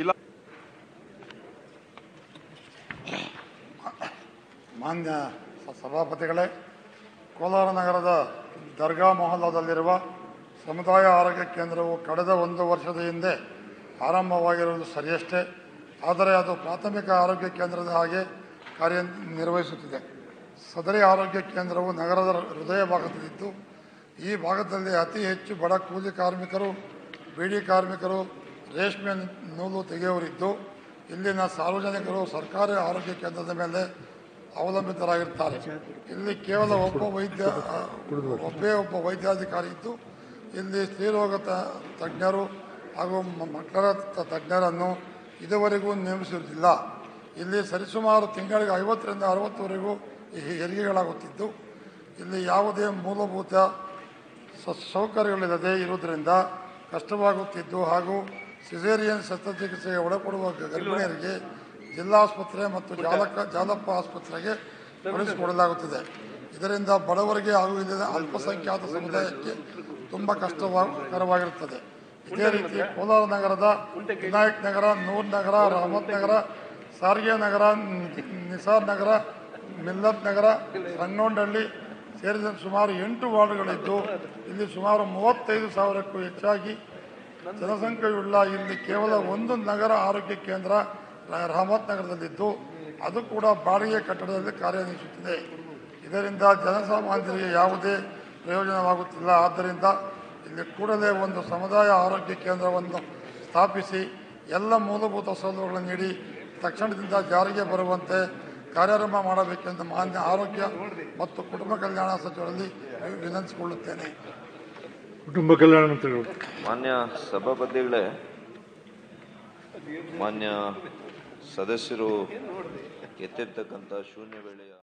ಇಲ್ಲ. ಮಾನ್ಯ ಸಭಾಪತಿಗಳೇ, ಕೋಲಾರ ನಗರದ ದರ್ಗಾ ಮೊಹಲ್ಲಾದಲ್ಲಿರುವ ಸಮುದಾಯ ಆರೋಗ್ಯ ಕೇಂದ್ರವು ಕಳೆದ ಒಂದು ವರ್ಷದ ಹಿಂದೆ ಆರಂಭವಾಗಿರುವುದು ಸರಿಯಷ್ಟೇ. ಆದರೆ ಅದು ಪ್ರಾಥಮಿಕ ಆರೋಗ್ಯ ಕೇಂದ್ರದ ಹಾಗೆ ಕಾರ್ಯನಿರ್ವಹಿಸುತ್ತಿದೆ ಸದರಿ ಆರೋಗ್ಯ ಕೇಂದ್ರವು ನಗರದ ಹೃದಯ ಭಾಗದಲ್ಲಿದ್ದು, ಈ ಭಾಗದಲ್ಲಿ ಅತಿ ಹೆಚ್ಚು ಬಡ ಕೂಲಿ ಕಾರ್ಮಿಕರು, ಬೀಡಿ ಕಾರ್ಮಿಕರು ರೇಷ್ಮೆ ನೂಲು ತೆಗೆಯವರಿದ್ದು, ಇಲ್ಲಿನ ಸಾರ್ವಜನಿಕರು ಸರ್ಕಾರಿ ಆರೋಗ್ಯ ಕೇಂದ್ರದ ಮೇಲೆ ಅವಲಂಬಿತರಾಗಿರ್ತಾರೆ. ಇಲ್ಲಿ ಕೇವಲ ಒಬ್ಬ ವೈದ್ಯ, ಒಬ್ಬೇ ಒಬ್ಬ ವೈದ್ಯಾಧಿಕಾರಿ ಇದ್ದು, ಇಲ್ಲಿ ಸ್ತ್ರೀರೋಗ ತಜ್ಞರು ಹಾಗೂ ಮಕ್ಕಳ ತಜ್ಞರನ್ನು ಇದುವರೆಗೂ ನೇಮಿಸಿರುವುದಿಲ್ಲ ಇಲ್ಲಿ ಸರಿಸುಮಾರು ತಿಂಗಳಿಗೆ ಐವತ್ತರಿಂದ ಅರವತ್ತುವರೆಗೂ ಹೆರಿಗೆಗಳಾಗುತ್ತಿದ್ದು, ಇಲ್ಲಿ ಯಾವುದೇ ಮೂಲಭೂತ ಸೌಕರ್ಯಗಳಿಲ್ಲದೆ ಇರುವುದರಿಂದ ಕಷ್ಟವಾಗುತ್ತಿದ್ದು ಹಾಗೂ ಸಿಸೇರಿಯನ್ ಶಸ್ತ್ರಚಿಕಿತ್ಸೆಗೆ ಒಳಪಡುವ ಗರ್ಭಿಣಿಯರಿಗೆ ಜಿಲ್ಲಾಸ್ಪತ್ರೆ ಮತ್ತು ಜಾಲಕ ಜಾಲಪ್ಪ ಆಸ್ಪತ್ರೆಗೆ ಕಳುಹಿಸಿಕೊಡಲಾಗುತ್ತಿದೆ ಇದರಿಂದ ಬಡವರಿಗೆ ಹಾಗೂ ಇಲ್ಲಿನ ಅಲ್ಪಸಂಖ್ಯಾತ ಸಮುದಾಯಕ್ಕೆ ತುಂಬ ಕಷ್ಟಕರವಾಗಿರುತ್ತದೆ. ಇದೇ ರೀತಿ ಕೋಲಾರ ನಗರದ ವಿನಾಯಕ್ ನಗರ, ನೂರ್ ನಗರ ರಹಮತ್ ನಗರ ಸಾರಿಗೆ ನಗರ ನಿಸಾರ್ ನಗರ, ಮಿಲ್ಲತ್ ನಗರ ರಂಗೋಂಡಹಳ್ಳಿ ಸೇರಿದಂತೆ ಸುಮಾರು ಎಂಟು ವಾರ್ಡ್ಗಳಿದ್ದು, ಇಲ್ಲಿ ಸುಮಾರು ಮೂವತ್ತೈದು ಸಾವಿರಕ್ಕೂ ಹೆಚ್ಚಾಗಿ ಜನಸಂಖ್ಯೆಯುಳ್ಳ ಇಲ್ಲಿ ಕೇವಲ ಒಂದು ನಗರ ಆರೋಗ್ಯ ಕೇಂದ್ರ ರಹಮತ್ ನಗರದಲ್ಲಿದ್ದು, ಅದು ಕೂಡ ಬಾಡಿಗೆ ಕಟ್ಟಡದಲ್ಲಿ ಕಾರ್ಯನಿರ್ವಹಿಸುತ್ತಿದೆ. ಇದರಿಂದ ಜನಸಾಮಾನ್ಯರಿಗೆ ಯಾವುದೇ ಪ್ರಯೋಜನವಾಗುತ್ತಿಲ್ಲ. ಆದ್ದರಿಂದ ಇಲ್ಲಿ ಕೂಡಲೇ ಒಂದು ಸಮುದಾಯ ಆರೋಗ್ಯ ಕೇಂದ್ರವನ್ನು ಸ್ಥಾಪಿಸಿ, ಎಲ್ಲ ಮೂಲಭೂತ ಸೌಲಭ್ಯಗಳನ್ನು ನೀಡಿ, ತಕ್ಷಣದಿಂದ ಜಾರಿಗೆ ಬರುವಂತೆ ಕಾರ್ಯಾರಂಭ ಮಾಡಬೇಕೆಂದು ಮಾನ್ಯ ಆರೋಗ್ಯ ಮತ್ತು ಕುಟುಂಬ ಕಲ್ಯಾಣ ಸಚಿವರಲ್ಲಿ ವಿನಂತಿಸಿಕೊಳ್ಳುತ್ತೇನೆ. ಕುಟುಂಬ ಕಲ್ಯಾಣ ಮಂತ್ರಿಗಳು ಮಾನ್ಯ ಸಭಾಪತಿಗಳೇ ಮಾನ್ಯ ಸದಸ್ಯರು ಎತ್ತಿರ್ತಕ್ಕಂಥ ಶೂನ್ಯ ವೇಳೆಯ